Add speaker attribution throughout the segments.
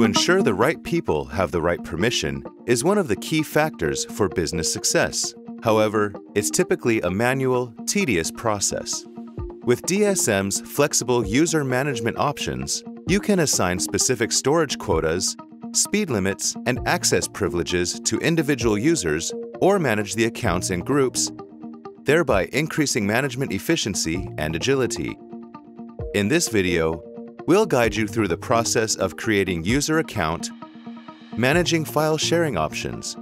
Speaker 1: To ensure the right people have the right permission is one of the key factors for business success. However, it's typically a manual, tedious process. With DSM's flexible user management options, you can assign specific storage quotas, speed limits, and access privileges to individual users or manage the accounts in groups, thereby increasing management efficiency and agility. In this video, we'll guide you through the process of creating user account, managing file sharing options,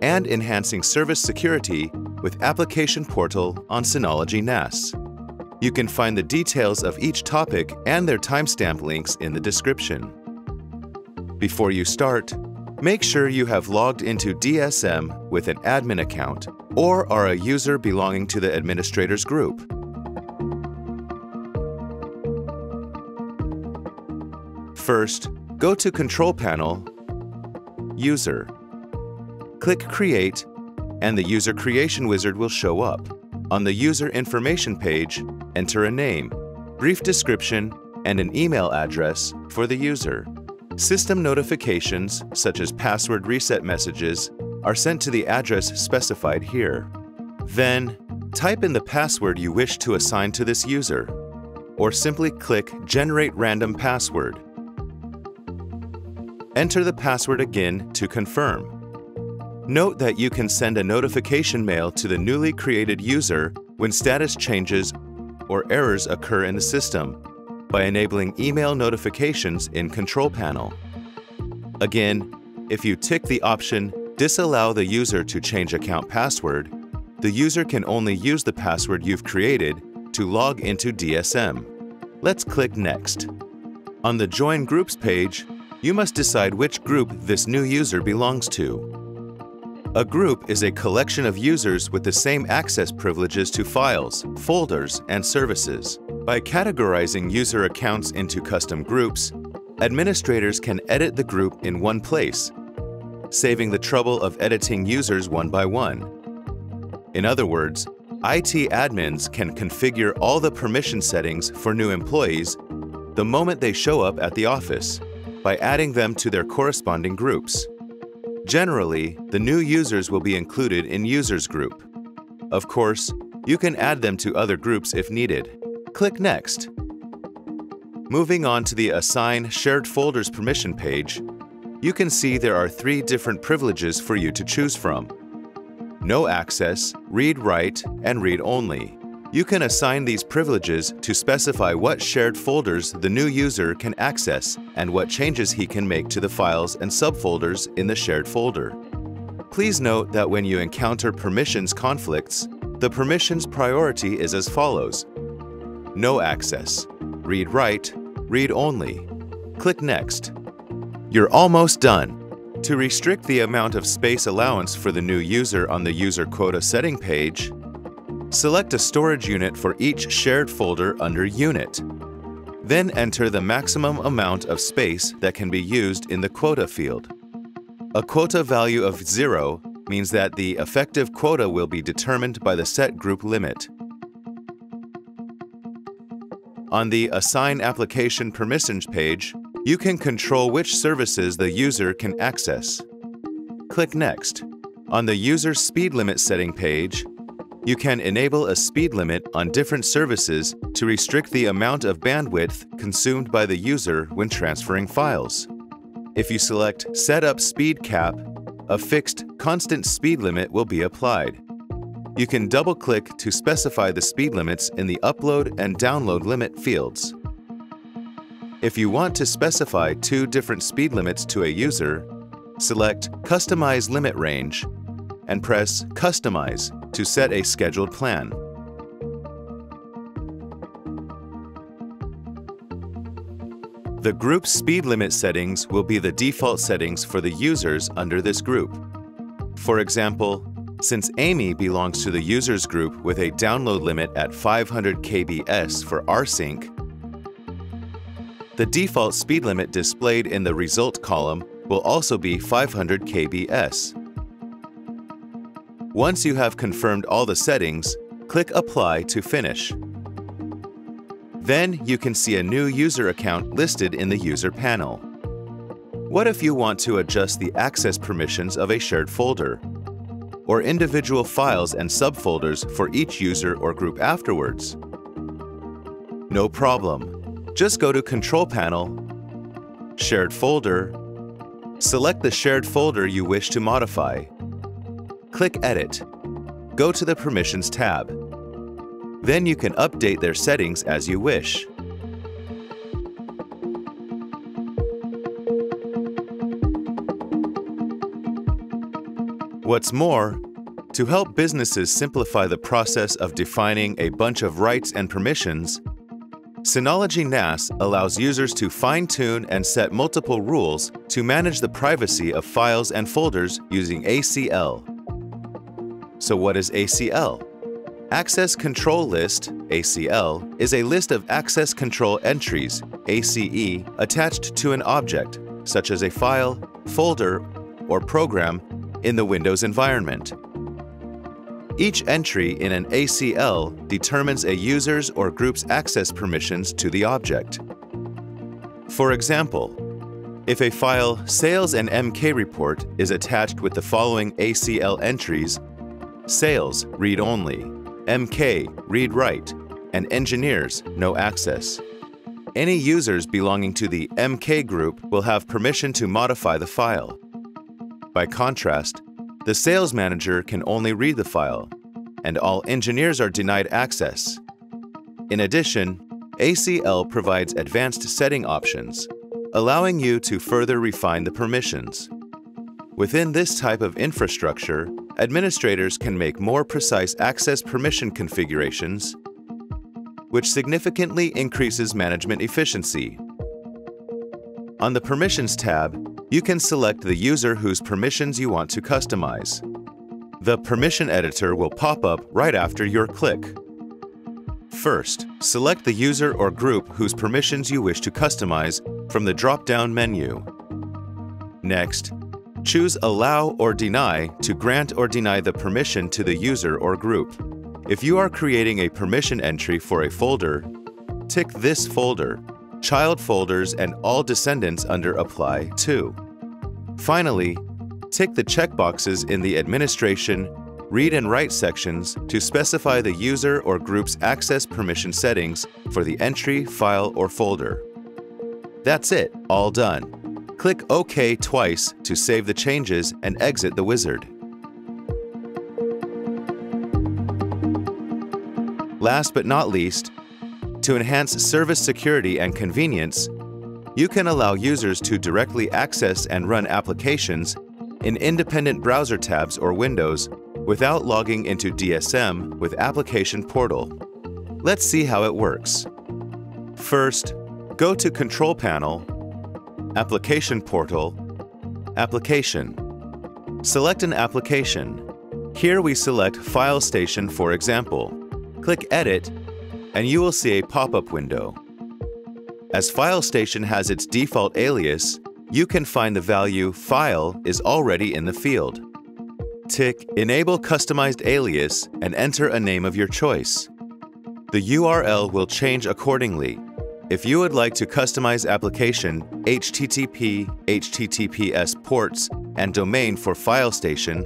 Speaker 1: and enhancing service security with Application Portal on Synology NAS. You can find the details of each topic and their timestamp links in the description. Before you start, make sure you have logged into DSM with an admin account or are a user belonging to the administrators group. First, go to Control Panel, User. Click Create, and the User Creation Wizard will show up. On the User Information page, enter a name, brief description, and an email address for the user. System notifications, such as password reset messages, are sent to the address specified here. Then, type in the password you wish to assign to this user, or simply click Generate Random Password. Enter the password again to confirm. Note that you can send a notification mail to the newly created user when status changes or errors occur in the system by enabling email notifications in Control Panel. Again, if you tick the option Disallow the user to change account password, the user can only use the password you've created to log into DSM. Let's click Next. On the Join Groups page, you must decide which group this new user belongs to. A group is a collection of users with the same access privileges to files, folders, and services. By categorizing user accounts into custom groups, administrators can edit the group in one place, saving the trouble of editing users one by one. In other words, IT admins can configure all the permission settings for new employees the moment they show up at the office by adding them to their corresponding groups. Generally, the new users will be included in Users Group. Of course, you can add them to other groups if needed. Click Next. Moving on to the Assign Shared Folders permission page, you can see there are three different privileges for you to choose from. No access, read-write, and read-only. You can assign these privileges to specify what shared folders the new user can access and what changes he can make to the files and subfolders in the shared folder. Please note that when you encounter permissions conflicts, the permissions priority is as follows. No access, read-write, read-only. Click Next. You're almost done. To restrict the amount of space allowance for the new user on the User Quota setting page, Select a storage unit for each shared folder under Unit. Then enter the maximum amount of space that can be used in the quota field. A quota value of 0 means that the effective quota will be determined by the set group limit. On the Assign Application Permissions page, you can control which services the user can access. Click Next. On the User Speed Limit setting page, you can enable a speed limit on different services to restrict the amount of bandwidth consumed by the user when transferring files. If you select Set up Speed Cap, a fixed, constant speed limit will be applied. You can double-click to specify the speed limits in the Upload and Download limit fields. If you want to specify two different speed limits to a user, select Customize Limit Range and press Customize to set a scheduled plan. The group speed limit settings will be the default settings for the users under this group. For example, since Amy belongs to the users group with a download limit at 500 kbs for rsync, the default speed limit displayed in the result column will also be 500 kbs. Once you have confirmed all the settings, click Apply to finish. Then you can see a new user account listed in the User panel. What if you want to adjust the access permissions of a shared folder? Or individual files and subfolders for each user or group afterwards? No problem. Just go to Control Panel, Shared Folder, select the shared folder you wish to modify. Click Edit. Go to the Permissions tab. Then you can update their settings as you wish. What's more, to help businesses simplify the process of defining a bunch of rights and permissions, Synology NAS allows users to fine-tune and set multiple rules to manage the privacy of files and folders using ACL. So what is ACL? Access Control List, ACL, is a list of access control entries, ACE, attached to an object, such as a file, folder, or program in the Windows environment. Each entry in an ACL determines a user's or group's access permissions to the object. For example, if a file Sales and MK Report is attached with the following ACL entries, Sales read only, MK read write, and Engineers no access. Any users belonging to the MK group will have permission to modify the file. By contrast, the sales manager can only read the file, and all engineers are denied access. In addition, ACL provides advanced setting options, allowing you to further refine the permissions. Within this type of infrastructure, administrators can make more precise access permission configurations, which significantly increases management efficiency. On the Permissions tab, you can select the user whose permissions you want to customize. The Permission Editor will pop up right after your click. First, select the user or group whose permissions you wish to customize from the drop-down menu. Next, choose Allow or Deny to grant or deny the permission to the user or group. If you are creating a permission entry for a folder, tick this folder child folders, and all descendants under Apply to. Finally, tick the checkboxes in the Administration, Read and Write sections to specify the user or group's access permission settings for the entry, file, or folder. That's it, all done. Click OK twice to save the changes and exit the wizard. Last but not least, to enhance service security and convenience, you can allow users to directly access and run applications in independent browser tabs or windows without logging into DSM with Application Portal. Let's see how it works. First, go to Control Panel, Application Portal, Application. Select an application. Here we select File Station for example. Click Edit and you will see a pop-up window. As FileStation has its default alias, you can find the value File is already in the field. Tick Enable Customized Alias and enter a name of your choice. The URL will change accordingly. If you would like to customize application HTTP, HTTPS ports, and domain for FileStation,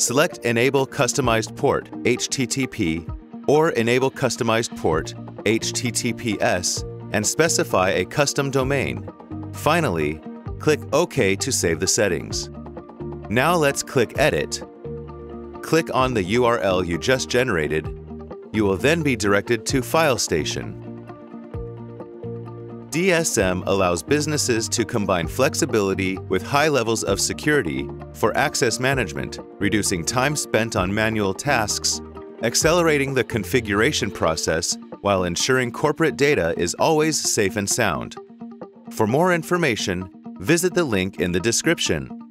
Speaker 1: select Enable Customized Port HTTP or enable customized port HTTPS and specify a custom domain. Finally, click OK to save the settings. Now let's click Edit. Click on the URL you just generated. You will then be directed to FileStation. DSM allows businesses to combine flexibility with high levels of security for access management, reducing time spent on manual tasks accelerating the configuration process while ensuring corporate data is always safe and sound. For more information, visit the link in the description.